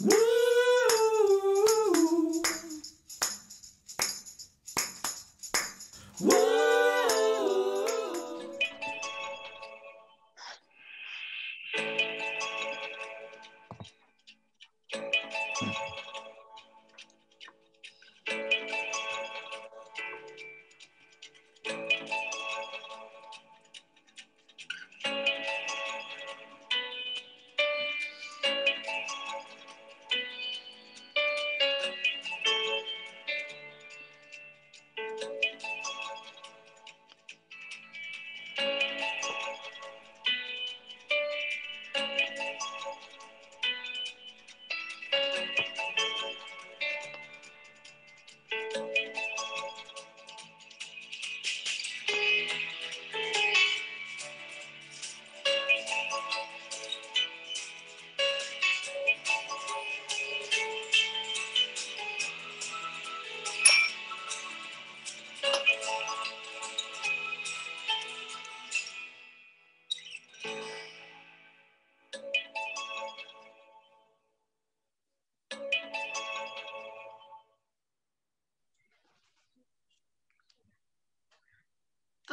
Woo!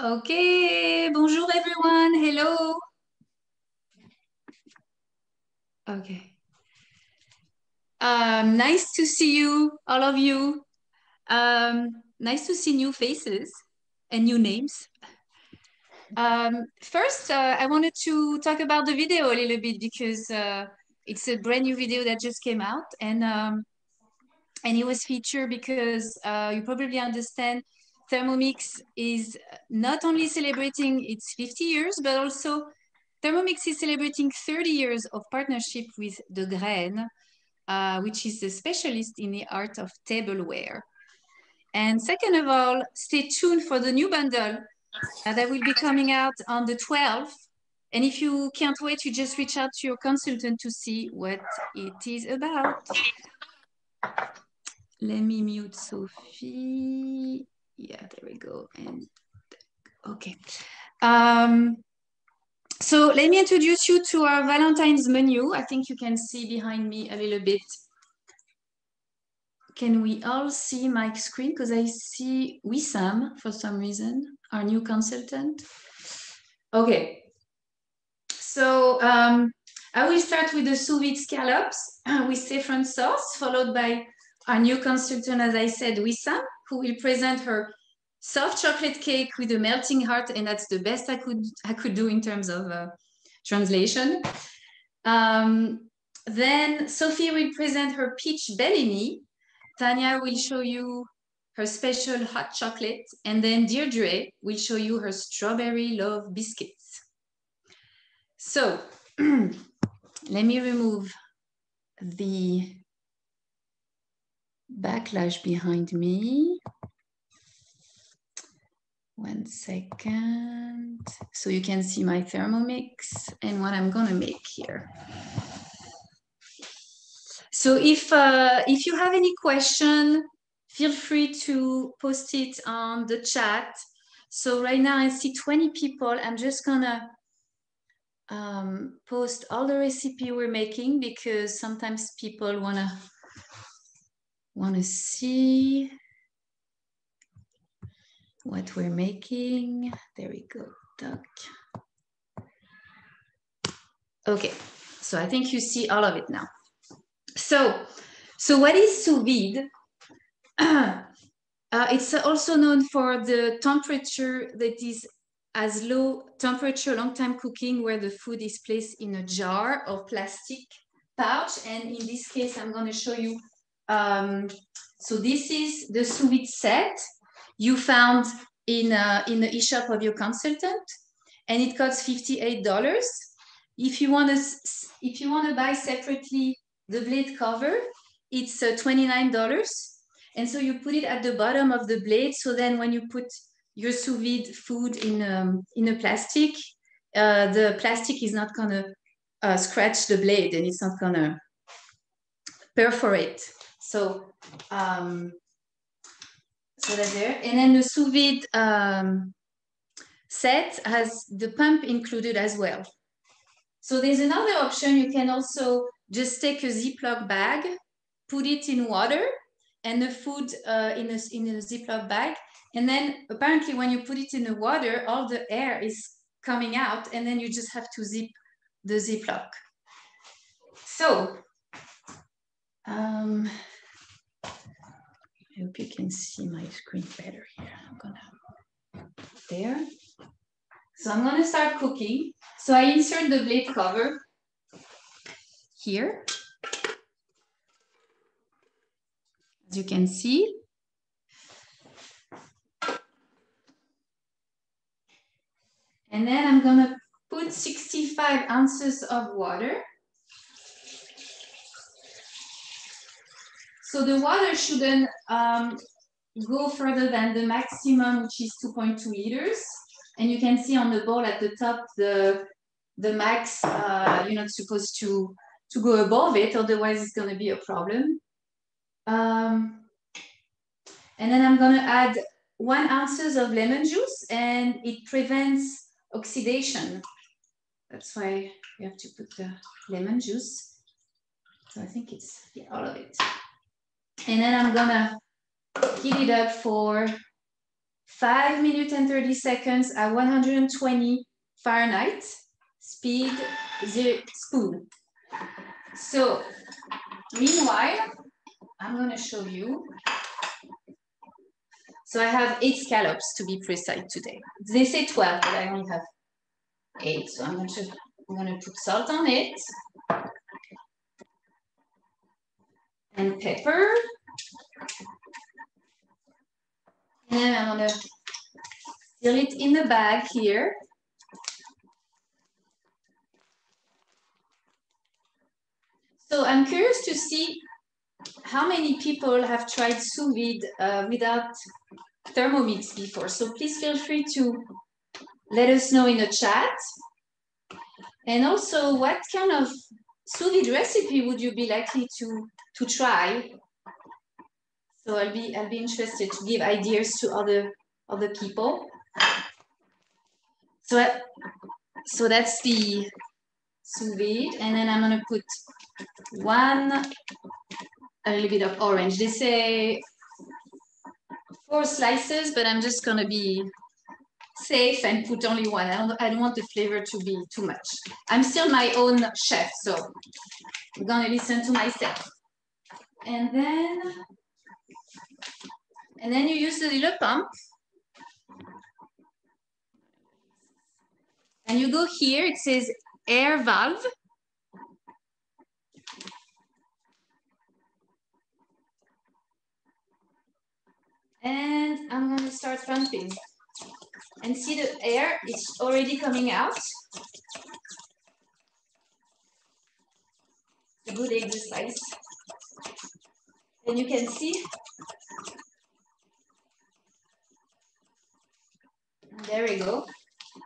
Okay, bonjour everyone. Hello. Okay. Um, nice to see you, all of you. Um, nice to see new faces and new names. Um, first, uh, I wanted to talk about the video a little bit because uh, it's a brand new video that just came out and um, and it was featured because uh, you probably understand Thermomix is not only celebrating its 50 years, but also Thermomix is celebrating 30 years of partnership with Degrenne, uh, which is a specialist in the art of tableware. And second of all, stay tuned for the new bundle uh, that will be coming out on the 12th. And if you can't wait, you just reach out to your consultant to see what it is about. Let me mute Sophie yeah, there we go. And okay. Um, so let me introduce you to our Valentine's menu. I think you can see behind me a little bit. Can we all see my screen? Because I see Wissam for some reason, our new consultant. Okay. So um, I will start with the sous vide scallops with saffron sauce, followed by our new consultant, as I said, Wissam who will present her soft chocolate cake with a melting heart, and that's the best I could I could do in terms of uh, translation. Um, then Sophie will present her peach Bellini. Tanya will show you her special hot chocolate, and then Deirdre will show you her strawberry love biscuits. So let me remove the backlash behind me. One second. So you can see my Thermomix and what I'm gonna make here. So if, uh, if you have any question, feel free to post it on the chat. So right now I see 20 people. I'm just gonna um, post all the recipe we're making because sometimes people wanna want to see what we're making. There we go, duck. Okay, so I think you see all of it now. So, so what is sous vide? uh, it's also known for the temperature that is as low temperature, long time cooking, where the food is placed in a jar or plastic pouch. And in this case, I'm going to show you um, so this is the sous vide set you found in, uh, in the e-shop of your consultant, and it costs $58. If you want to, if you want to buy separately the blade cover, it's uh, $29. And so you put it at the bottom of the blade. So then when you put your sous vide food in, um, in a plastic, uh, the plastic is not going to uh, scratch the blade and it's not going to perforate. So, um, so that's there. And then the sous vide um, set has the pump included as well. So there's another option. You can also just take a Ziploc bag, put it in water and the food uh, in, a, in a Ziploc bag. And then apparently when you put it in the water, all the air is coming out and then you just have to zip the Ziploc. So, um, hope you can see my screen better here. I'm gonna, there. So I'm gonna start cooking. So I insert the blade cover here. As you can see. And then I'm gonna put 65 ounces of water. So the water shouldn't um, go further than the maximum, which is 2.2 liters. And you can see on the bowl at the top, the, the max, uh, you're not supposed to, to go above it, otherwise it's gonna be a problem. Um, and then I'm gonna add one ounces of lemon juice and it prevents oxidation. That's why you have to put the lemon juice. So I think it's yeah, all of it. And then I'm gonna heat it up for five minutes and 30 seconds at 120 Fahrenheit, speed zero spoon. So meanwhile, I'm gonna show you. So I have eight scallops to be precise today. They say 12, but I only have eight. So I'm gonna, I'm gonna put salt on it. And pepper. And I'm gonna seal it in the bag here. So I'm curious to see how many people have tried sous vide uh, without Thermomix before? So please feel free to let us know in the chat. And also, what kind of sous vide recipe would you be likely to, to try? So I'll be I'll be interested to give ideas to other other people. So so that's the sous vide, and then I'm gonna put one a little bit of orange. They say four slices, but I'm just gonna be safe and put only one. I don't, I don't want the flavor to be too much. I'm still my own chef, so I'm gonna listen to myself. And then, and then you use the little pump. And you go here, it says air valve. And I'm gonna start pumping. And see the air, it's already coming out. A good exercise. And you can see. There we go.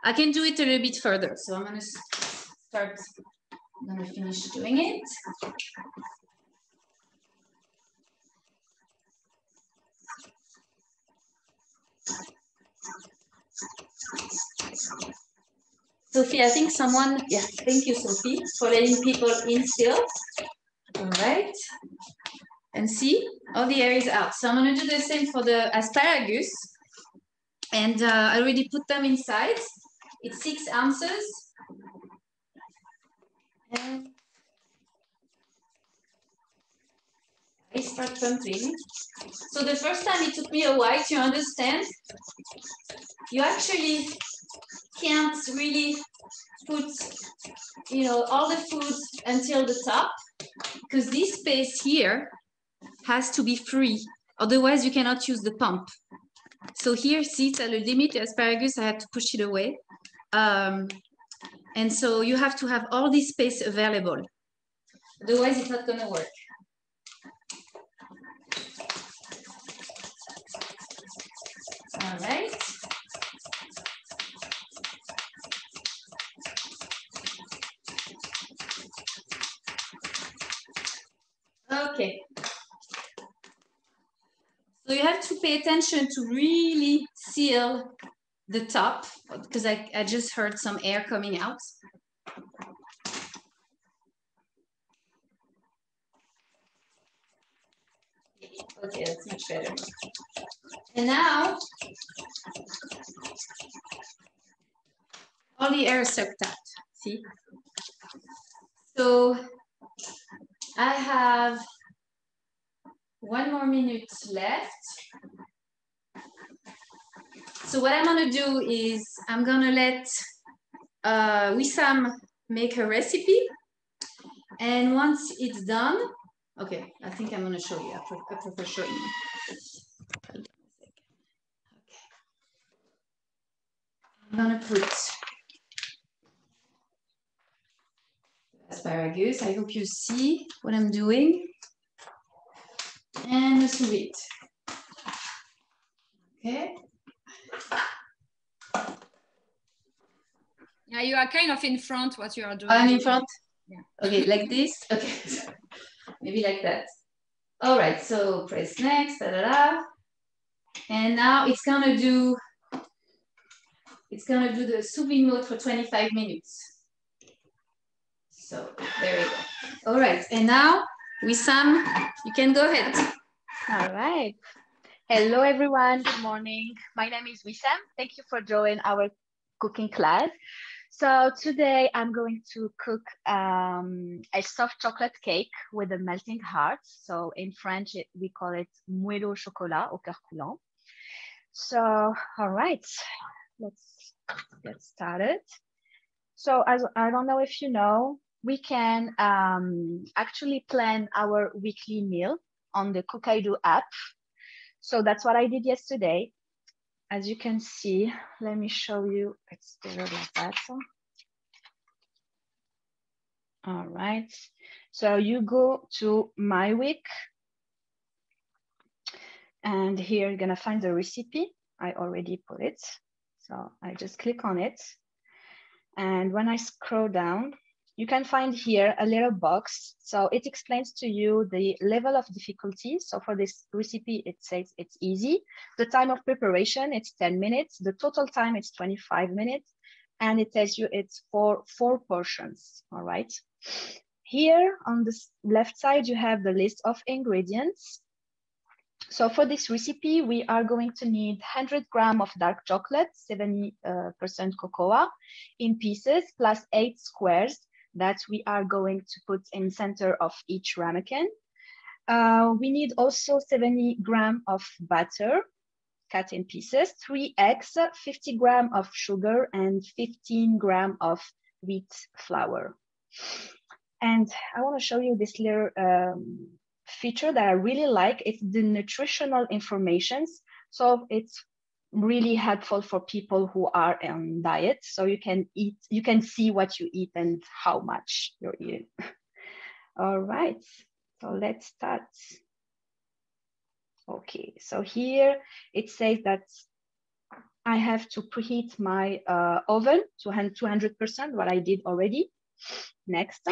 I can do it a little bit further. So I'm gonna start, I'm gonna finish doing it. Sophie, I think someone, yeah, thank you, Sophie, for letting people in still. All right. And see, all the air is out. So I'm gonna do the same for the asparagus. And uh, I already put them inside. It's six ounces. And I start pumping. So the first time it took me a while to understand, you actually can't really put, you know, all the food until the top because this space here has to be free. Otherwise, you cannot use the pump. So here, see, it's at the limit, the asparagus, I had to push it away. Um, and so you have to have all this space available. Otherwise, it's not gonna work. All right. Okay. So you have to pay attention to really seal the top because I, I just heard some air coming out. Okay, that's much better. And now, all the air sucked out, see? So I have one more minute left. So what I'm gonna do is I'm gonna let uh, Wissam make a recipe. And once it's done, okay, I think I'm gonna show you, I, prefer showing you. Okay. I'm gonna put asparagus. I hope you see what I'm doing. And the sous vide. Okay. Yeah, you are kind of in front what you are doing. I'm in front? Yeah. Okay, like this? Okay, maybe like that. All right, so press next, da, da, da. And now it's gonna do, it's gonna do the sous vide mode for 25 minutes. So there we go. All right, and now Wissam, you can go ahead. All right. Hello, everyone. Good morning. My name is Wissam. Thank you for joining our cooking class. So today I'm going to cook um, a soft chocolate cake with a melting heart. So in French, it, we call it moelleux au chocolat au cœur coulant. So, all right, let's get started. So as I don't know if you know, we can um, actually plan our weekly meal on the Cookidoo app. So that's what I did yesterday. As you can see, let me show you, it's better like that. All right, so you go to my week and here you're gonna find the recipe. I already put it. So I just click on it. And when I scroll down, you can find here a little box. So it explains to you the level of difficulty. So for this recipe, it says it's easy. The time of preparation, it's 10 minutes. The total time, it's 25 minutes. And it tells you it's for four portions, all right? Here on the left side, you have the list of ingredients. So for this recipe, we are going to need 100 gram of dark chocolate, 70% uh, cocoa in pieces, plus eight squares that we are going to put in center of each ramekin. Uh, we need also 70 gram of butter cut in pieces, three eggs, 50 gram of sugar, and 15 gram of wheat flour. And I want to show you this little um, feature that I really like. It's the nutritional informations. So it's really helpful for people who are on diet. So you can eat, you can see what you eat and how much you're eating. All right, so let's start. Okay, so here it says that I have to preheat my uh, oven to 200%, what I did already. Next.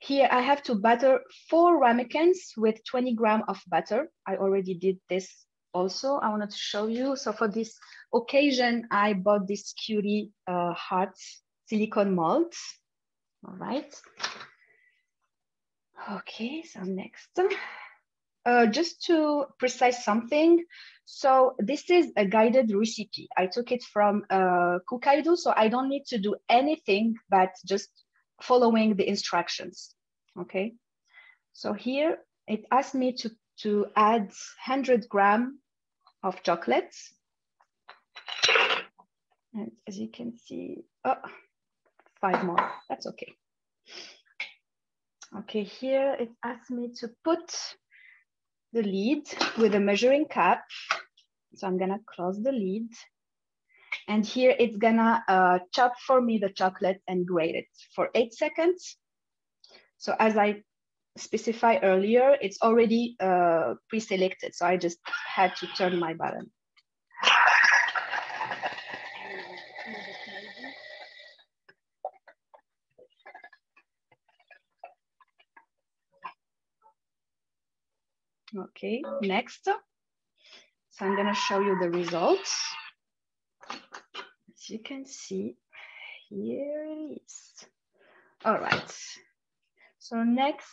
Here I have to butter four ramekins with 20 gram of butter. I already did this also I wanted to show you. So for this occasion, I bought this cutie uh, heart silicone mold. All right. Okay, so next. Uh, just to precise something, so this is a guided recipe. I took it from uh, so I don't need to do anything but just following the instructions, okay? So here it asked me to, to add 100 gram of chocolates. And as you can see, oh, five more, that's okay. Okay, here it asks me to put the lid with a measuring cup. So I'm gonna close the lid. And here it's gonna uh, chop for me the chocolate and grate it for eight seconds. So as I specify earlier, it's already uh, pre-selected. So I just had to turn my button. Okay, next. So I'm gonna show you the results. As you can see, here it is. All right. So next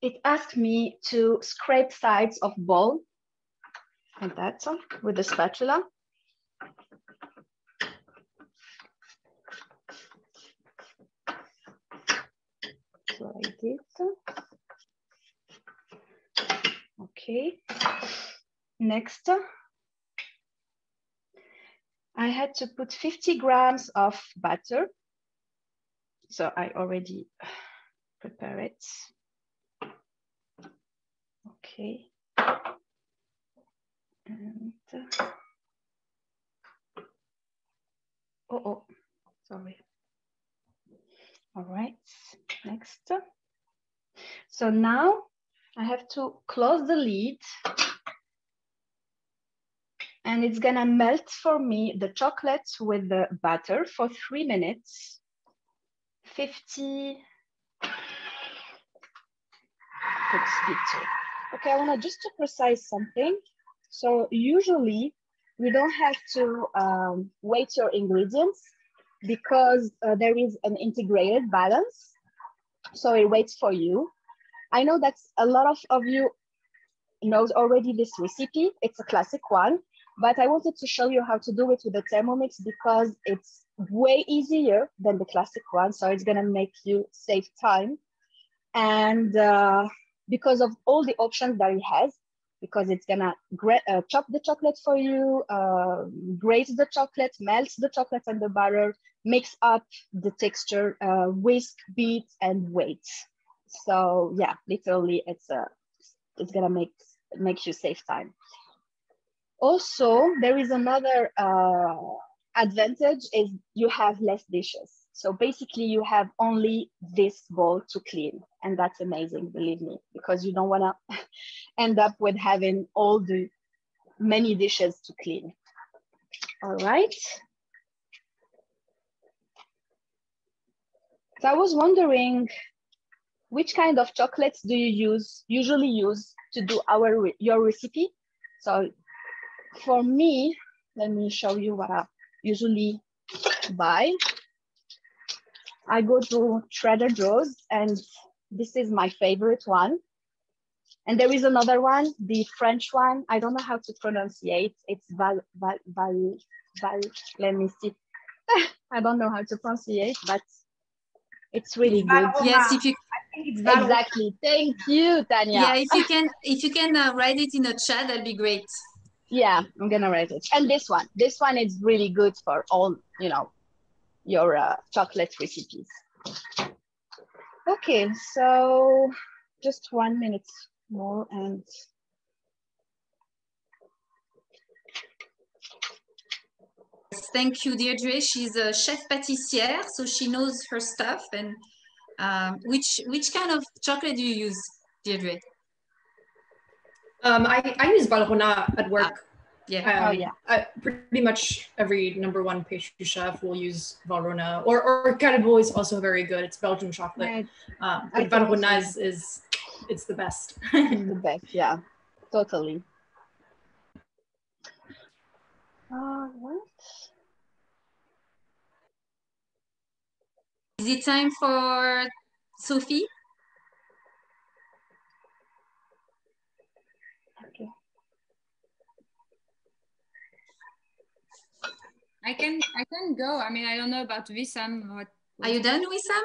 it asked me to scrape sides of bowl like that with the spatula. So I did. Okay. Next, I had to put 50 grams of butter. So I already prepare it. Okay. And uh, oh, oh, sorry. All right, next. So now I have to close the lid and it's gonna melt for me the chocolate with the butter for three minutes. 50, Okay, I wanna just to precise something. So usually we don't have to um, weight your ingredients because uh, there is an integrated balance. So it waits for you. I know that a lot of, of you knows already this recipe. It's a classic one, but I wanted to show you how to do it with the Thermomix because it's way easier than the classic one. So it's gonna make you save time. And uh, because of all the options that it has, because it's gonna uh, chop the chocolate for you, uh, grate the chocolate, melt the chocolate and the butter, mix up the texture, uh, whisk, beat, and wait. So yeah, literally, it's a, it's gonna make make you save time. Also, there is another uh, advantage is you have less dishes. So basically you have only this bowl to clean and that's amazing, believe me, because you don't wanna end up with having all the many dishes to clean. All right. So I was wondering, which kind of chocolates do you use, usually use to do our your recipe? So for me, let me show you what I usually buy. I go to Trader Joe's and this is my favorite one. And there is another one, the French one. I don't know how to pronounce it. It's Val, Val, Val, Val, let me see. I don't know how to pronounce it, but it's really good. Yes, if you exactly. Thank you, Tanya. Yeah, if you can, if you can uh, write it in the chat, that'd be great. Yeah, I'm gonna write it. And this one, this one is really good for all, you know, your uh, chocolate recipes. Okay, so just one minute more and Thank you, Deirdre. She's a chef pâtissière, so she knows her stuff. And um, which which kind of chocolate do you use, Deirdre? Um, I, I use Valrhona at work. Ah, yeah. Um, oh, yeah. Uh, pretty much every number one pastry chef will use Valrhona, or or Callebaut is also very good. It's Belgian chocolate. Right. Um, but Valrhona is, is it's the best. the best, yeah, totally. Uh, what? Is it time for Sophie? I can I can go. I mean, I don't know about Wissam. What, what Are you done, Wissam?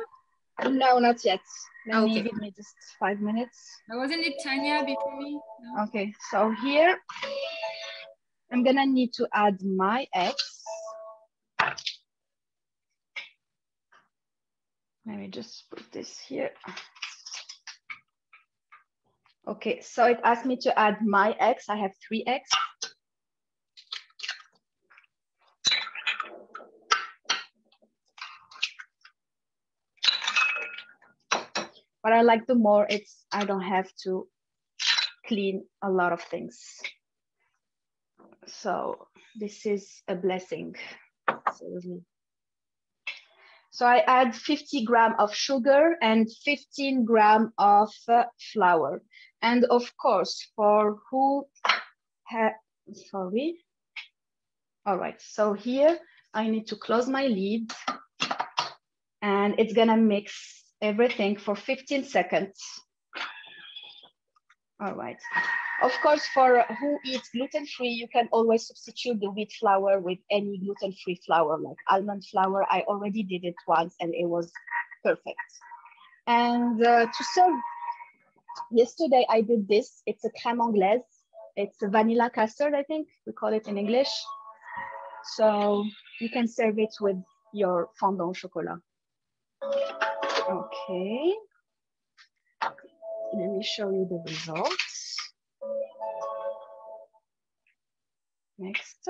No, not yet. Let okay. me give me just five minutes. Wasn't it Tanya before me? No? Okay, so here I'm gonna need to add my eggs. Let me just put this here. Okay, so it asked me to add my eggs. I have three eggs. What I like the more, it's I don't have to clean a lot of things. So this is a blessing. So I add 50 gram of sugar and 15 gram of uh, flour. And of course, for who sorry. All right, so here I need to close my lid and it's gonna mix everything for 15 seconds. All right. Of course, for who eats gluten-free, you can always substitute the wheat flour with any gluten-free flour, like almond flour. I already did it once and it was perfect. And uh, to serve, yesterday I did this. It's a crème anglaise. It's a vanilla custard, I think we call it in English. So you can serve it with your fondant chocolat. Okay. Let me show you the results. Next.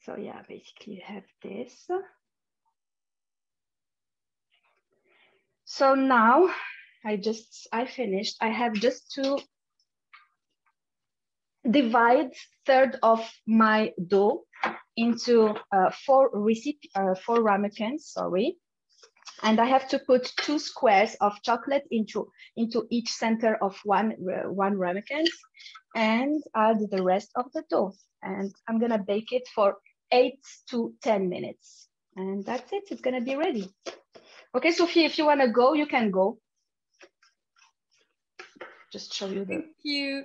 So yeah, basically you have this. So now I just, I finished. I have just to divide third of my dough into uh, four recipe, uh, four ramekins, sorry. And I have to put two squares of chocolate into, into each center of one, uh, one ramekin and add the rest of the dough. And I'm gonna bake it for eight to 10 minutes. And that's it, it's gonna be ready. Okay, Sophie, if you wanna go, you can go. Just show you the. Thank you.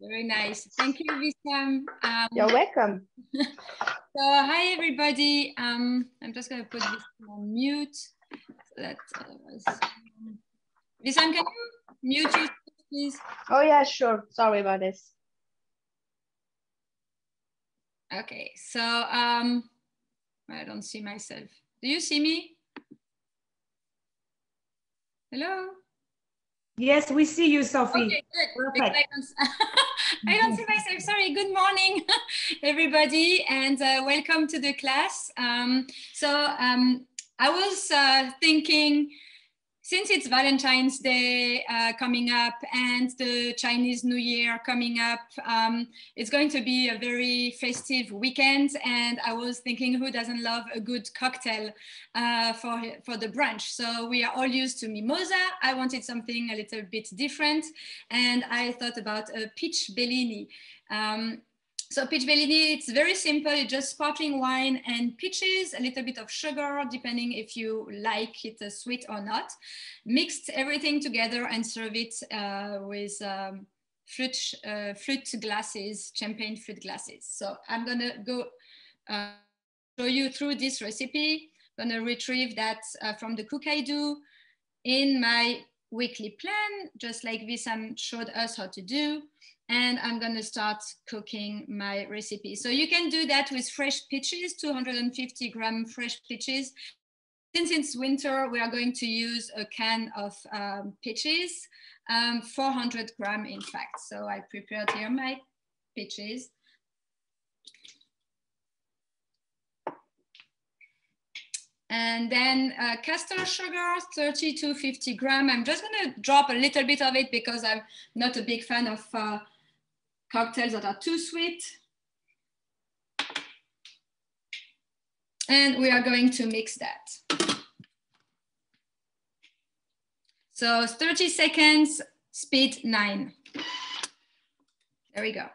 Very nice. Thank you, Wissam. Um, You're welcome. so, hi, everybody. Um, I'm just going to put this on mute. So that uh. Wissam, can you mute yourself, please? Oh, yeah, sure. Sorry about this. Okay, so um, I don't see myself. Do you see me? Hello? Yes, we see you, Sophie. Okay, good. Perfect. I don't, I don't see myself. Sorry. Good morning, everybody, and uh, welcome to the class. Um, so um, I was uh, thinking, since it's Valentine's Day uh, coming up and the Chinese New Year coming up, um, it's going to be a very festive weekend. And I was thinking, who doesn't love a good cocktail uh, for, for the brunch? So we are all used to mimosa. I wanted something a little bit different. And I thought about a peach Bellini. Um, so peach Bellini, it's very simple. It's just sparkling wine and peaches, a little bit of sugar, depending if you like it uh, sweet or not. Mixed everything together and serve it uh, with um, fruit, uh, fruit glasses, champagne fruit glasses. So I'm gonna go uh, show you through this recipe. I'm gonna retrieve that uh, from the Cookidoo in my weekly plan, just like Wissam showed us how to do and I'm gonna start cooking my recipe. So you can do that with fresh peaches, 250 gram fresh peaches. Since it's winter, we are going to use a can of um, peaches, um, 400 gram in fact. So I prepared here my peaches. And then uh, castor sugar, 30 to 50 gram. I'm just gonna drop a little bit of it because I'm not a big fan of uh, cocktails that are too sweet. And we are going to mix that. So 30 seconds, speed nine. There we go.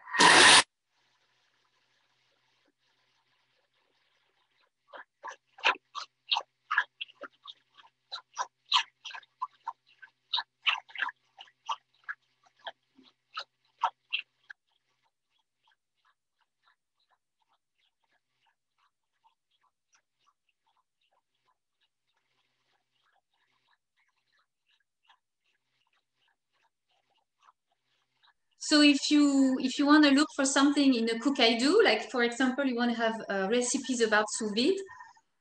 So if you if you want to look for something in a Cookidoo, like for example, you want to have uh, recipes about sous vide,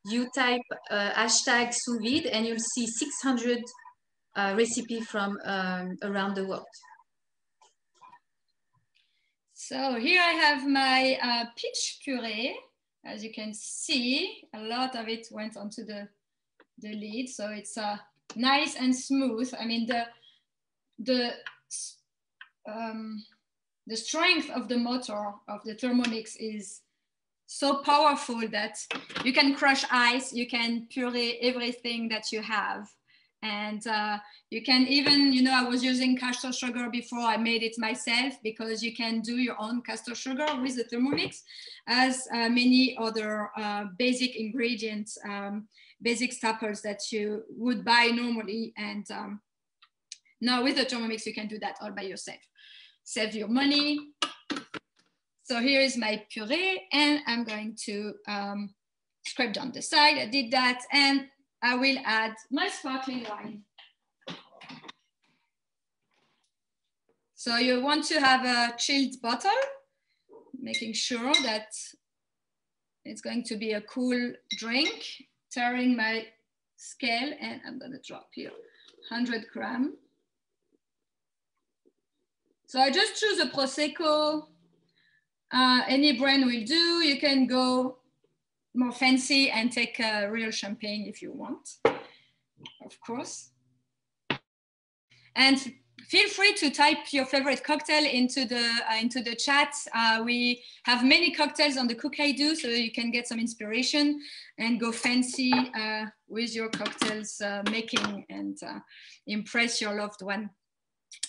you type uh, hashtag sous vide and you'll see 600 uh, recipe from um, around the world. So here I have my uh, peach puree. As you can see, a lot of it went onto the, the lid. So it's uh, nice and smooth. I mean, the, the um, the strength of the motor of the Thermomix is so powerful that you can crush ice, you can puree everything that you have. And uh, you can even, you know, I was using castor sugar before I made it myself because you can do your own castor sugar with the Thermomix as uh, many other uh, basic ingredients um, basic staples that you would buy normally. And um, now with the Thermomix, you can do that all by yourself. Save your money. So here is my puree and I'm going to um, scrape down the side. I did that and I will add my sparkling wine. So you want to have a chilled bottle, making sure that it's going to be a cool drink, tearing my scale and I'm gonna drop here 100 gram. So I just choose a Prosecco. Uh, any brand will do. You can go more fancy and take a real champagne if you want, of course. And feel free to type your favorite cocktail into the uh, into the chat. Uh, we have many cocktails on the Cookidoo, so you can get some inspiration and go fancy uh, with your cocktails uh, making and uh, impress your loved one.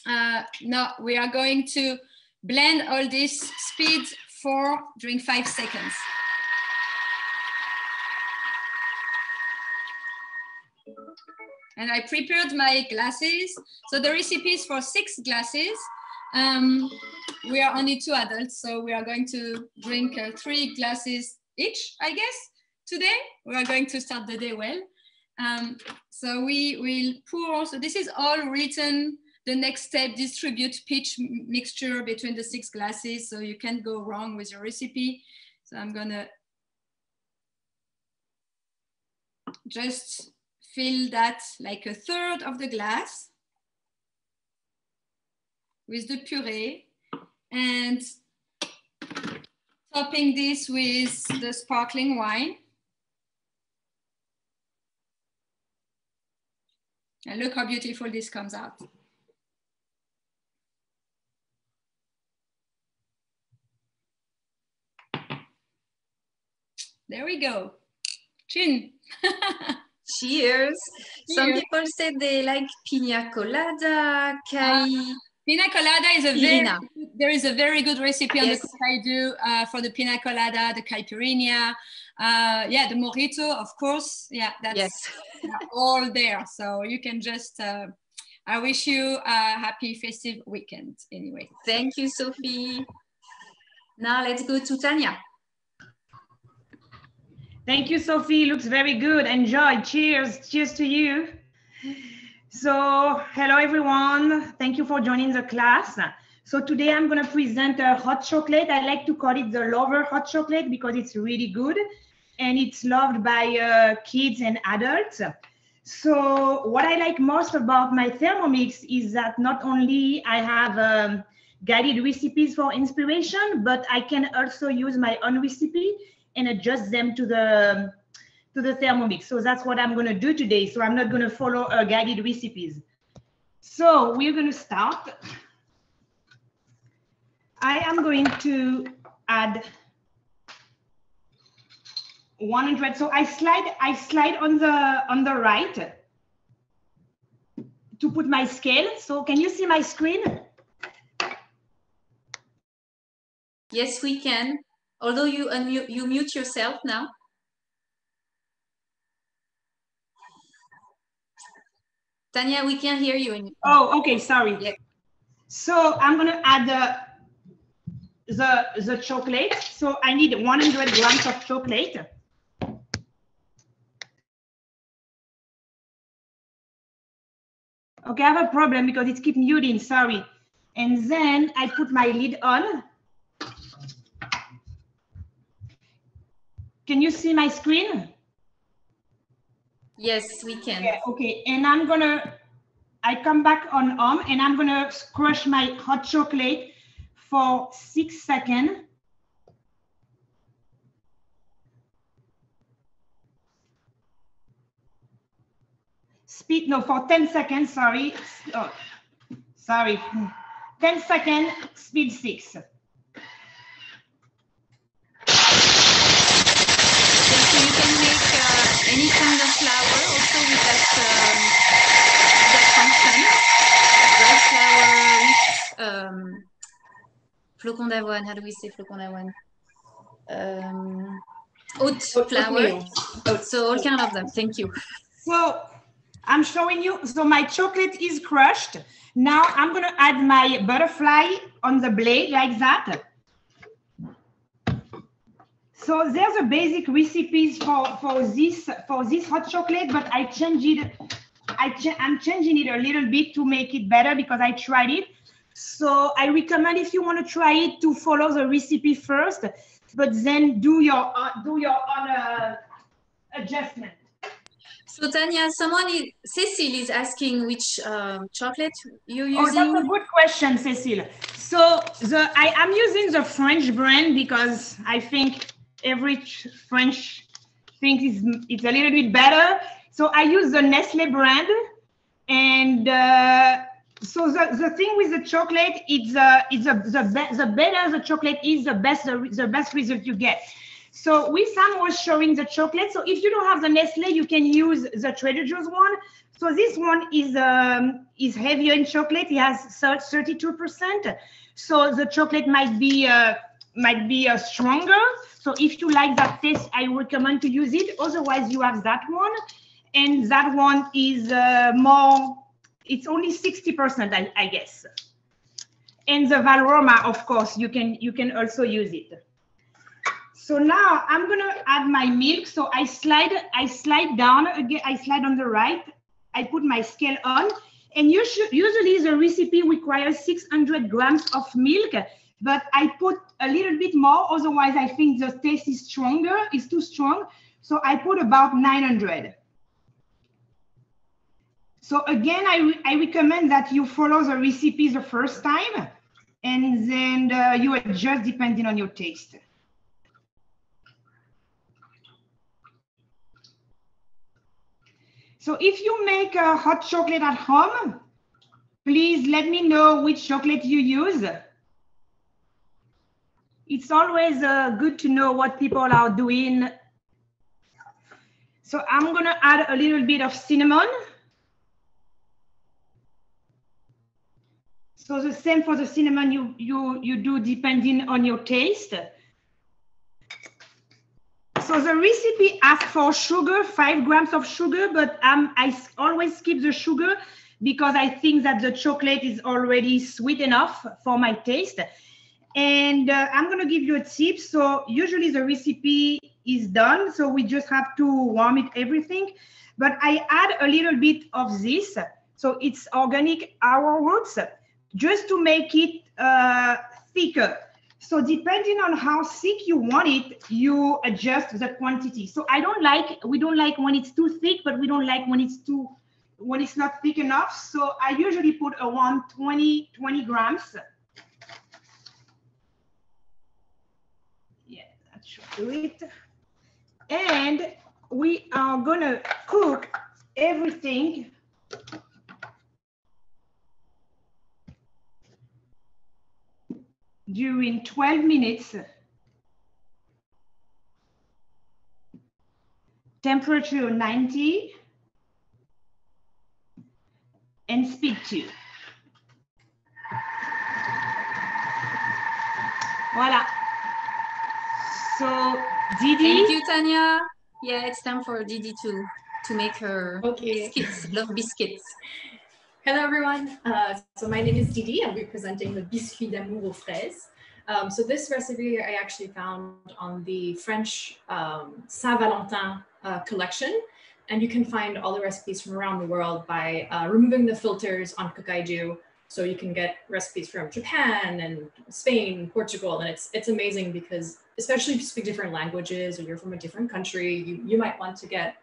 Uh, now we are going to blend all this speed for during five seconds. and I prepared my glasses. So the recipe is for six glasses. Um, we are only two adults, so we are going to drink uh, three glasses each, I guess, today. We are going to start the day well. Um, so we will pour, so this is all written, the next step, distribute pitch mixture between the six glasses, so you can't go wrong with your recipe. So I'm gonna just fill that like a third of the glass with the puree and topping this with the sparkling wine. And look how beautiful this comes out. There we go. Chin. Cheers. Some people say they like pina colada, kai. Uh, pina colada is a very, there is a very good recipe on yes. the Cookidoo uh, for the pina colada, the caipirinha. Uh, yeah, the mojito, of course. Yeah, that's yes. all there. So you can just, uh, I wish you a happy festive weekend anyway. Thank you, Sophie. Now let's go to Tanya. Thank you, Sophie. Looks very good. Enjoy. Cheers. Cheers to you. So, hello, everyone. Thank you for joining the class. So today I'm going to present a hot chocolate. I like to call it the lover hot chocolate because it's really good and it's loved by uh, kids and adults. So what I like most about my Thermomix is that not only I have um, guided recipes for inspiration, but I can also use my own recipe and adjust them to the to the Thermomix. So that's what I'm going to do today. So I'm not going to follow uh, guided recipes. So we're going to start. I am going to add 100. So I slide I slide on the on the right to put my scale. So can you see my screen? Yes, we can. Although you unmute, you mute yourself now. Tanya, we can't hear you. Oh, okay, sorry. Yeah. So I'm gonna add the, the, the chocolate. So I need 100 grams of chocolate. Okay, I have a problem because it keeps muting, sorry. And then I put my lid on Can you see my screen? Yes, we can. Yeah, okay, and I'm gonna, I come back on home and I'm gonna crush my hot chocolate for six seconds. Speed, no, for 10 seconds, sorry. Oh, sorry. 10 seconds, speed six. any kind of flour also with that, um, that function. Rice flour with um, flocon d'avoine. How do we say flocon d'avoine? Um, oat flour. Oat, so all kind of them. Thank you. So I'm showing you. So my chocolate is crushed. Now I'm gonna add my butterfly on the blade like that. So there's a basic recipes for, for this for this hot chocolate, but I changed it. I ch I'm changing it a little bit to make it better because I tried it. So I recommend if you want to try it to follow the recipe first, but then do your uh, do your own uh, adjustment. So Tanya, someone is Cecile is asking which um, chocolate you using. Oh, that's a good question, Cecile. So the I am using the French brand because I think every French thing is it's a little bit better. So I use the Nestle brand, and uh, so the, the thing with the chocolate, it's uh, it's a, the be- the better the chocolate is, the best the, the best result you get. So Wissam was showing the chocolate. So if you don't have the Nestle, you can use the Trader Joe's one. So this one is um, is heavier in chocolate. It has 32%. So the chocolate might be uh, might be uh, stronger. So if you like that taste, I recommend to use it. Otherwise, you have that one, and that one is uh, more. It's only 60%, I, I guess. And the Valrhona, of course, you can you can also use it. So now I'm gonna add my milk. So I slide, I slide down again, I slide on the right. I put my scale on. And usually, usually the recipe requires 600 grams of milk, but I put a little bit more. Otherwise, I think the taste is stronger, is too strong. So I put about 900. So again, I, re I recommend that you follow the recipe the first time and then uh, you adjust depending on your taste. So if you make a hot chocolate at home, please let me know which chocolate you use. It's always uh, good to know what people are doing. So I'm gonna add a little bit of cinnamon. So the same for the cinnamon you, you, you do depending on your taste. So the recipe asks for sugar, five grams of sugar, but um, I always skip the sugar because I think that the chocolate is already sweet enough for my taste. And uh, I'm gonna give you a tip. So usually the recipe is done, so we just have to warm it everything. But I add a little bit of this. So it's organic arrowroots just to make it uh, thicker. So depending on how thick you want it, you adjust the quantity. So I don't like, we don't like when it's too thick, but we don't like when it's too, when it's not thick enough. So I usually put around 20, 20 grams. Yeah, that should do it. And we are gonna cook everything during 12 minutes. Temperature 90 and speed 2. Voila. So Didi. Thank you, Tanya. Yeah, it's time for Didi to to make her Okay. biscuits, love biscuits. Hello, everyone. Uh, so my name is Didi. I'll be presenting the biscuit d'amour aux fraises. Um, so this recipe I actually found on the French um, Saint Valentin uh, collection. And you can find all the recipes from around the world by uh, removing the filters on Cookidoo. So you can get recipes from Japan and Spain, Portugal, and it's it's amazing because especially if you speak different languages or you're from a different country, you, you might want to get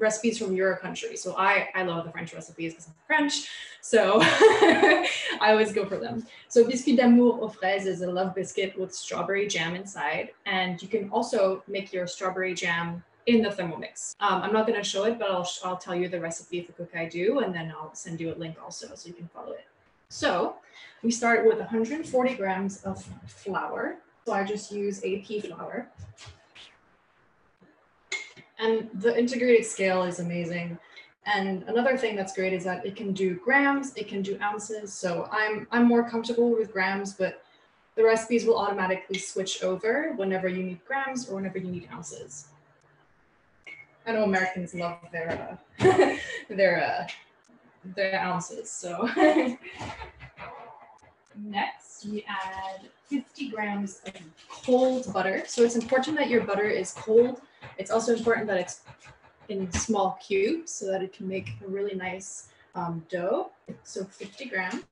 recipes from your country. So I, I love the French recipes because I'm French. So I always go for them. So biscuit d'amour aux fraises is a love biscuit with strawberry jam inside. And you can also make your strawberry jam in the Thermomix. Um, I'm not going to show it, but I'll, I'll tell you the recipe for Cookidoo and then I'll send you a link also so you can follow it. So we start with 140 grams of flour. So I just use AP flour. And the integrated scale is amazing. And another thing that's great is that it can do grams, it can do ounces. So I'm I'm more comfortable with grams, but the recipes will automatically switch over whenever you need grams or whenever you need ounces. I know Americans love their uh, their uh, their ounces. So next we add 50 grams of cold butter. So it's important that your butter is cold. It's also important that it's in small cubes so that it can make a really nice um, dough. So 50 grams.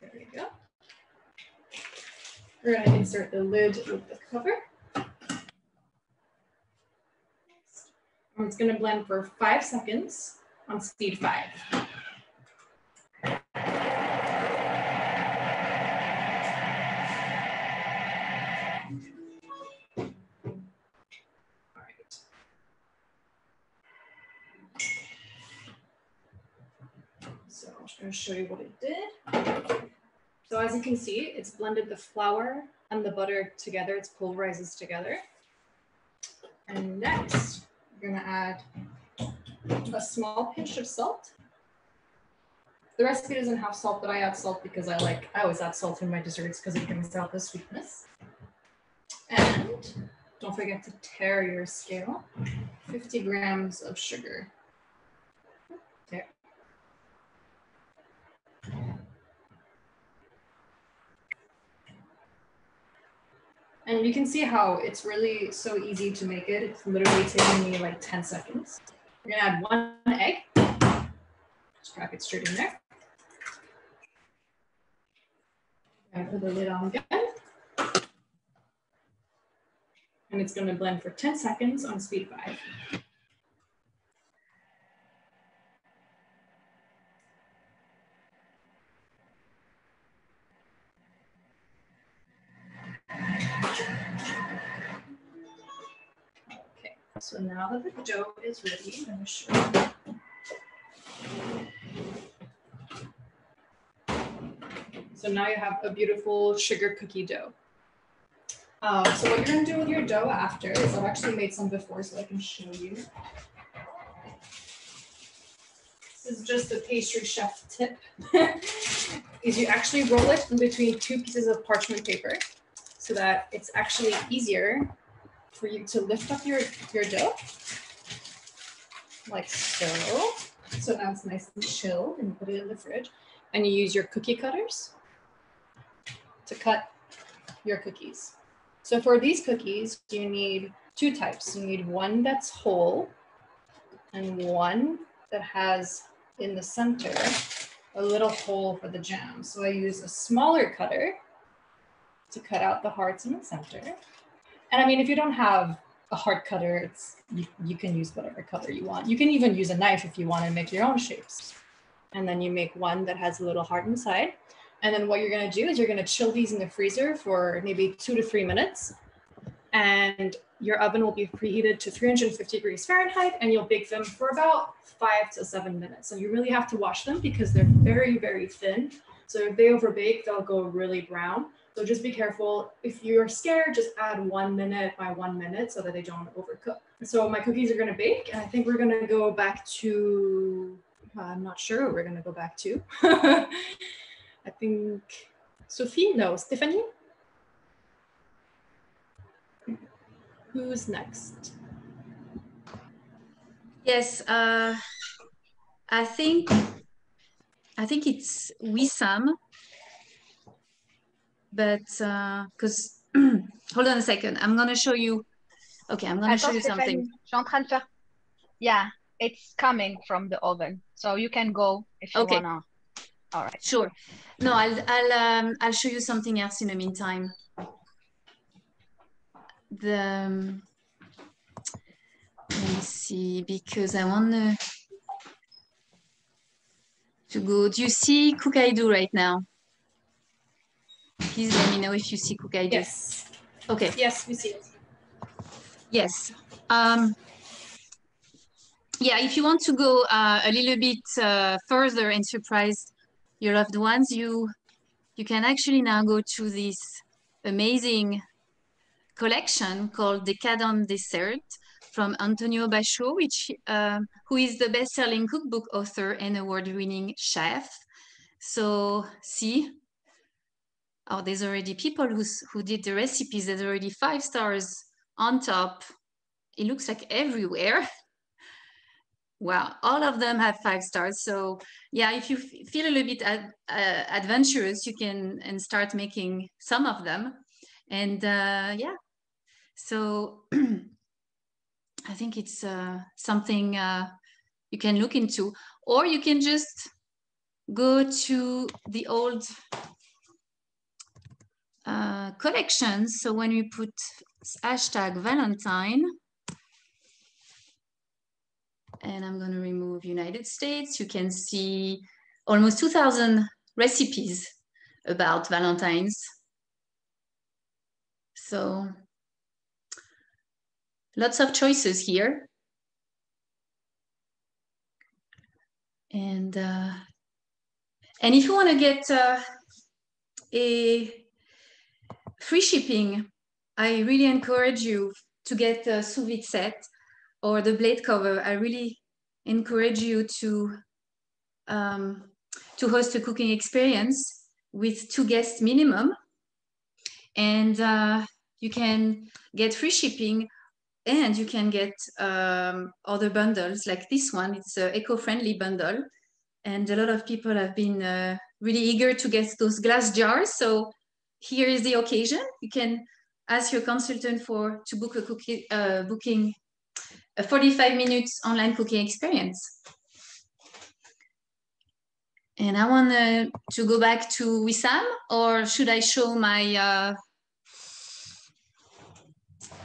There we go. We're gonna insert the lid with the cover. It's gonna blend for five seconds on speed five. All right. So I'm just gonna show you what it did. So as you can see, it's blended the flour and the butter together. It's pulverizes together. And next, we're gonna add a small pinch of salt. The recipe doesn't have salt, but I add salt because I like, I always add salt in my desserts because it brings out the sweetness. And don't forget to tare your scale. 50 grams of sugar. There. And you can see how it's really so easy to make it. It's literally taking me like 10 seconds. We're gonna add one egg. Just crack it straight in there. And put the lid on again. And it's gonna blend for 10 seconds on speed five. So now that the dough is ready, I'm gonna show you. So now you have a beautiful sugar cookie dough. Um, so what you're gonna do with your dough after is I've actually made some before so I can show you. This is just a pastry chef tip. is you actually roll it in between two pieces of parchment paper so that it's actually easier for you to lift up your, your dough like so. So now it's nice and chilled and put it in the fridge and you use your cookie cutters to cut your cookies. So for these cookies, you need two types. You need one that's whole and one that has in the center a little hole for the jam. So I use a smaller cutter to cut out the hearts in the center. And I mean, if you don't have a heart cutter, it's you, you can use whatever cutter you want. You can even use a knife if you want to make your own shapes. And then you make one that has a little heart inside. And then what you're gonna do is you're gonna chill these in the freezer for maybe two to three minutes. And your oven will be preheated to 350 degrees Fahrenheit and you'll bake them for about five to seven minutes. So you really have to wash them because they're very, very thin. So if they overbake, they'll go really brown. So just be careful. If you're scared, just add one minute by one minute so that they don't overcook. So my cookies are gonna bake and I think we're gonna go back to, I'm not sure what we're gonna go back to. I think Sophie, no, Stephanie? Who's next? Yes, uh, I think I think it's Wissam, but because hold on a second, I'm gonna show you. Okay, I'm gonna show you something. Stéphanie, je suis en train de faire. Yeah, it's coming from the oven, so you can go if you Okay. wanna. All right. Sure. No, I'll I'll um, I'll show you something else in the meantime. The um, let me see because I want to to go. Do you see Cookidoo right now? Please let me know if you see Cookidoo. Yes. Okay. Yes, we see it. Yes. Um, yeah, if you want to go uh, a little bit uh, further and surprise your loved ones, you you can actually now go to this amazing collection called Decadent Dessert from Antonio Bachour, which um, who is the best-selling cookbook author and award-winning chef. So see, oh, there's already people who's, who did the recipes. There's already five stars on top. It looks like everywhere. Well, all of them have five stars. So yeah, if you feel a little bit ad uh, adventurous, you can and start making some of them. And uh, yeah, so I think it's uh, something uh, you can look into, or you can just go to the old uh, collections. So when we put hashtag Valentine, and I'm going to remove United States, you can see almost 2,000 recipes about Valentine's. So lots of choices here. And, uh, and if you want to get uh, a free shipping, I really encourage you to get a sous vide set or the blade cover. I really encourage you to um, to host a cooking experience with two guests minimum, and uh, you can get free shipping and you can get um, other bundles like this one. It's an eco-friendly bundle. And a lot of people have been uh, really eager to get those glass jars. So here is the occasion. You can ask your consultant for to book a cookie, uh, booking a 45 minutes online cooking experience. And I want uh, to go back to Wissam, or should I show my uh,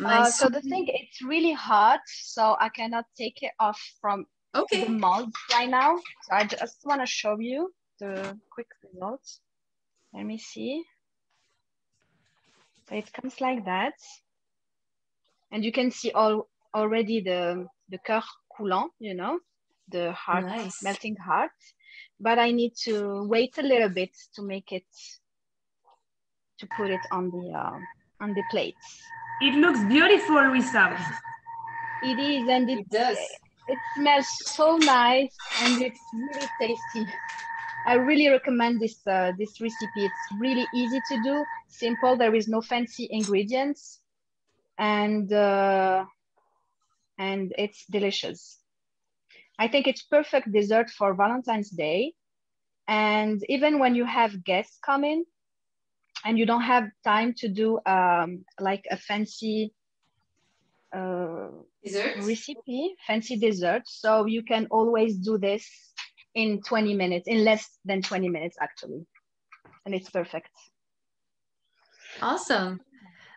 uh, so the thing, it's really hot, so I cannot take it off from okay. the mold right now. So I just want to show you the quick results. Let me see. So it comes like that. And you can see all already the, the cœur coulant, you know, the heart, nice. melting heart. But I need to wait a little bit to make it, to put it on the, uh, on the plates. It looks beautiful, Wissam. It is, and it, it does. It smells so nice, and it's really tasty. I really recommend this uh, this recipe. It's really easy to do, simple. There is no fancy ingredients, and uh, and it's delicious. I think it's perfect dessert for Valentine's Day, and even when you have guests coming, and you don't have time to do um, like a fancy uh, dessert recipe, fancy dessert. So you can always do this in 20 minutes, in less than 20 minutes actually. And it's perfect. Awesome.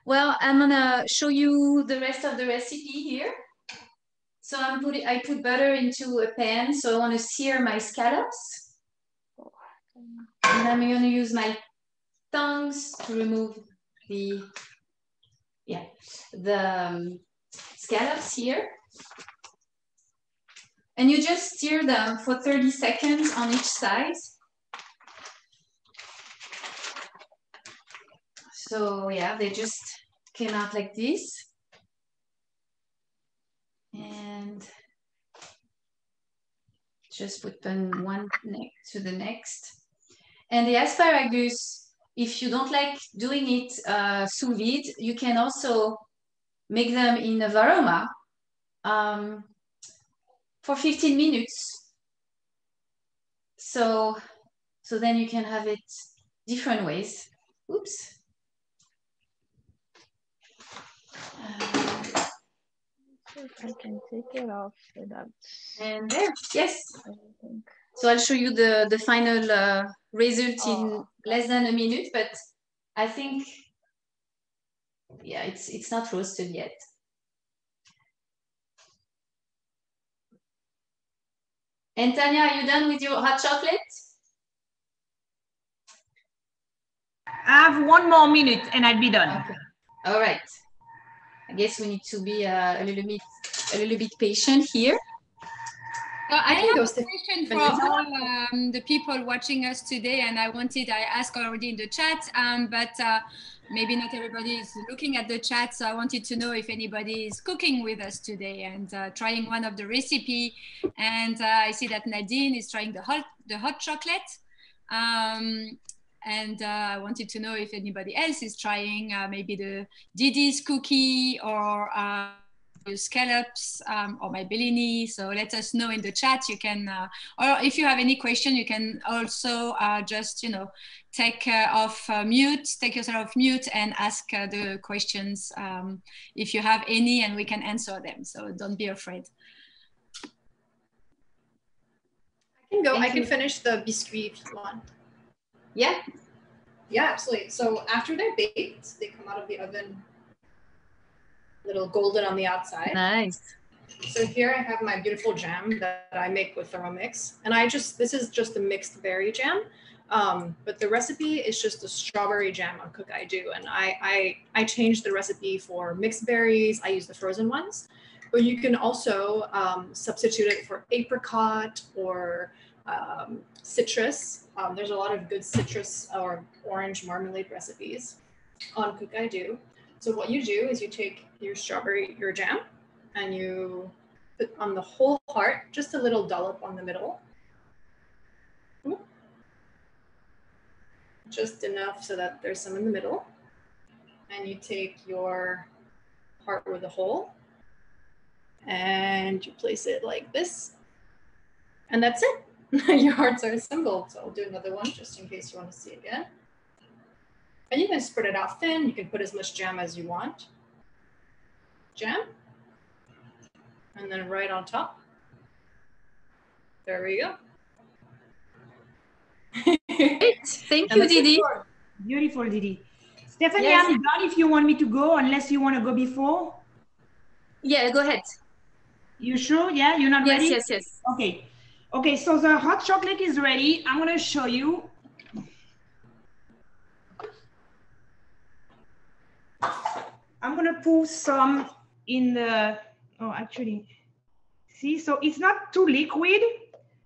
Well, I'm gonna show you the rest of the recipe here. So I'm putting, I put butter into a pan. So I wanna sear my scallops. And I'm gonna use my tongs to remove the, yeah, the um, scallops here. And you just stir them for 30 seconds on each side. So yeah, they just came out like this. And just put them one next to the next. And the asparagus if you don't like doing it uh, sous vide, you can also make them in a varoma um, for 15 minutes. So, so then you can have it different ways. Oops. Uh, I can take it off without. And there, yes. So I'll show you the, the final uh, result oh. in less than a minute, but I think, yeah, it's, it's not roasted yet. And Tanya, are you done with your hot chocolate? I have one more minute and I'll be done. Okay. All right. I guess we need to be uh, a little bit a little bit patient here. Uh, I, I have a question for all um, the people watching us today, and I wanted, I asked already in the chat, um, but uh, maybe not everybody is looking at the chat, so I wanted to know if anybody is cooking with us today and uh, trying one of the recipe. And uh, I see that Nadine is trying the hot, the hot chocolate. Um, and uh, I wanted to know if anybody else is trying uh, maybe the Didi's cookie or uh, scallops um, or my Bellini. So let us know in the chat. You can, uh, or if you have any question, you can also uh, just, you know, take uh, off mute, take yourself off mute and ask the questions um, if you have any and we can answer them. So don't be afraid. I can go, Thank I can finish the biscuit if you want. Yeah. Yeah, absolutely. So after they're baked, they come out of the oven a little golden on the outside. Nice. So here I have my beautiful jam that I make with Thermomix. And I just, this is just a mixed berry jam. Um, but the recipe is just a strawberry jam on Cookidoo. And I, I, I changed the recipe for mixed berries. I use the frozen ones. But you can also um, substitute it for apricot or um, citrus. Um, there's a lot of good citrus or orange marmalade recipes on Cookidoo. So what you do is you take your strawberry, your jam, and you put on the whole heart, just a little dollop on the middle. Just enough so that there's some in the middle. And you take your heart with a hole and you place it like this. And that's it. your hearts are assembled. So I'll do another one just in case you want to see again. And you can spread it out thin. You can put as much jam as you want. Jam. And then right on top. There we go. Great. Thank you, Didi. Beautiful, Didi. Stephanie, yes. I'm done if you want me to go, unless you want to go before. Yeah, go ahead. You sure? Yeah, you're not yes, ready? Yes, yes, yes. Okay. Okay, so the hot chocolate is ready. I'm going to show you. I'm going to pour some in the, oh, actually, see, so it's not too liquid,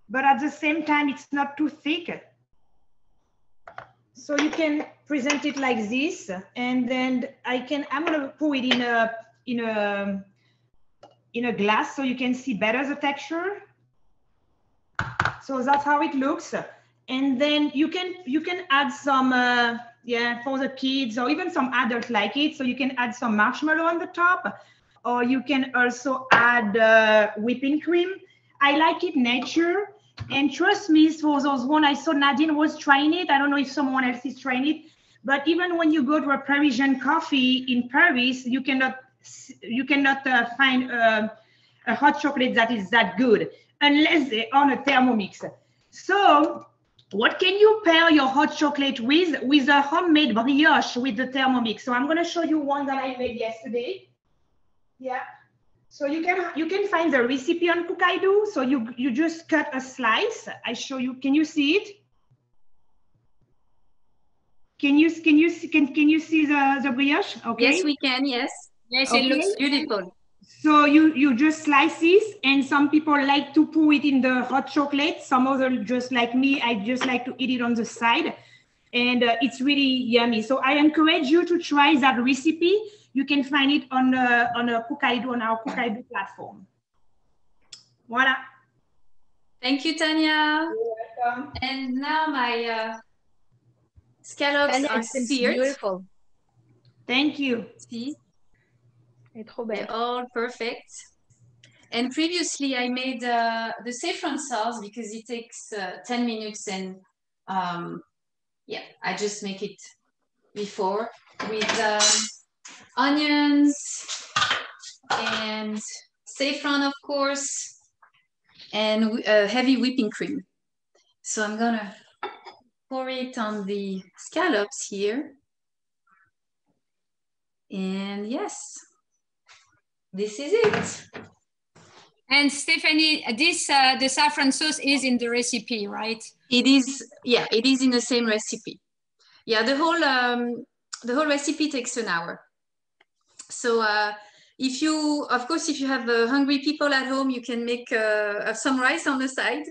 but at the same time, it's not too thick. So you can present it like this, and then I can, I'm going to pour it in a, in a, in a glass so you can see better the texture. So that's how it looks. And then you can you can add some uh, yeah for the kids or even some adults like it. So you can add some marshmallow on the top, or you can also add uh, whipping cream. I like it nature. And trust me, for those one I saw Nadine was trying it. I don't know if someone else is trying it, but even when you go to a Parisian coffee in Paris, you cannot you cannot uh, find uh, a hot chocolate that is that good unless they're on a Thermomix. So what can you pair your hot chocolate with? With a homemade brioche with the Thermomix. So I'm going to show you one that I made yesterday. Yeah. So you can you can find the recipe on Cookidoo. So you you just cut a slice. I show you. Can you see it? Can you can you see can can you see the the brioche? Okay. Yes, we can. Yes. Yes, okay. it looks beautiful. So you, you just slice this and some people like to put it in the hot chocolate. Some other just like me, I just like to eat it on the side and uh, it's really yummy. So I encourage you to try that recipe. You can find it on, uh, on a Cookidoo, on our Cookidoo platform. Voila. Thank you, Tanya. You're welcome. And now my uh, scallops Tanya, are seared. Beautiful. Thank you. See? They're all perfect. And previously I made uh, the saffron sauce because it takes uh, 10 minutes and um, yeah, I just make it before with uh, onions and saffron, of course, and uh, heavy whipping cream. So I'm gonna pour it on the scallops here. And yes, this is it. And Stephanie, this uh, the saffron sauce is in the recipe, right? It is, yeah, it is in the same recipe. Yeah, the whole um, the whole recipe takes an hour. So uh, if you, of course, if you have uh, hungry people at home, you can make uh, some rice on the side,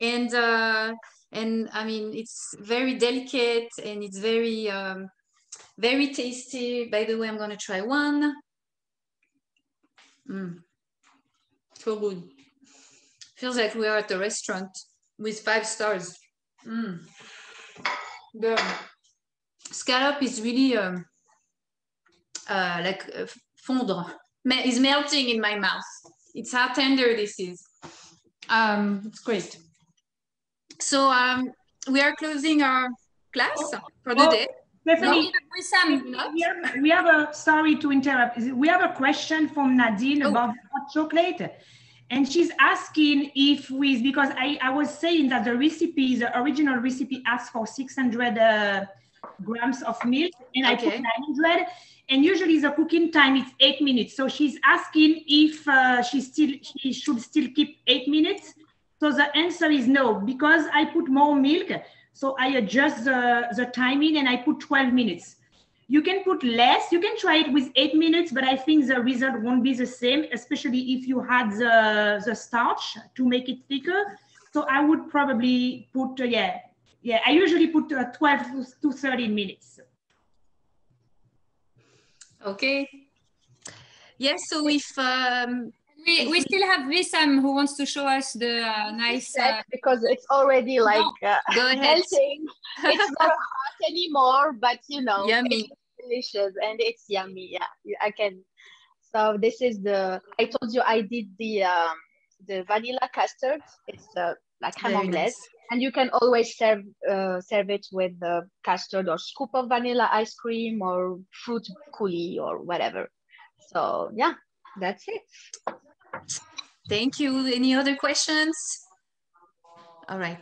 and uh, and I mean it's very delicate and it's very um, very tasty. By the way, I'm gonna try one. Mm. So good. Feels like we are at a restaurant with five stars. Mm. the scallop is really um, uh, like uh, fondre, is melting in my mouth. It's how tender this is. Um, it's great. So um, we are closing our class for the oh, day. Stephanie, no, we, have, we have a, sorry to interrupt, we have a question from Nadine oh. about hot chocolate. And she's asking if we, because I, I was saying that the recipe, the original recipe asks for 600 uh, grams of milk and okay. I put 900 and usually the cooking time is eight minutes. So she's asking if uh, she still she should still keep eight minutes. So the answer is no, because I put more milk. So I adjust the, the timing and I put 12 minutes. You can put less, you can try it with eight minutes, but I think the result won't be the same, especially if you had the, the starch to make it thicker. So I would probably put, uh, yeah, yeah, I usually put uh, 12 to 13 minutes. Okay. Yes, so if um, we, we still have Wissam who wants to show us the uh, nice uh, because it's already like no. uh, melting. it's not hot anymore, but you know, yummy, delicious, and it's yummy. Yeah, I can. So this is the. I told you I did the um, the vanilla custard. It's uh, like anglaise, nice. and you can always serve uh, serve it with the custard or scoop of vanilla ice cream or fruit coulis or whatever. So yeah, that's it. Thank you. Any other questions? All right.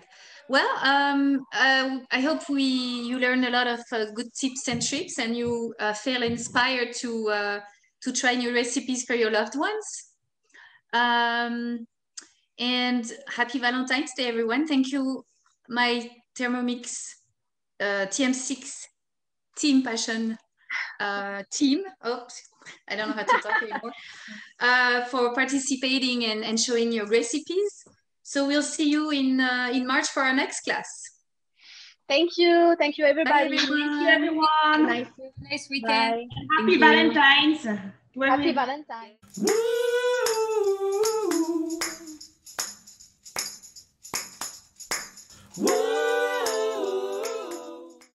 Well, um, uh, I hope we you learn a lot of uh, good tips and tricks, and you uh, feel inspired to uh, to try new recipes for your loved ones. Um, and happy Valentine's Day, everyone! Thank you, my Thermomix uh, TM6 Team Passion uh, team. Oops, I don't know how to talk anymore, uh, for participating and, and showing your recipes. So we'll see you in, uh, in March for our next class. Thank you. Thank you, everybody. Bye, Thank you, everyone. Nice, nice weekend. Happy Valentine's. Happy Valentine's. Woo! Woo!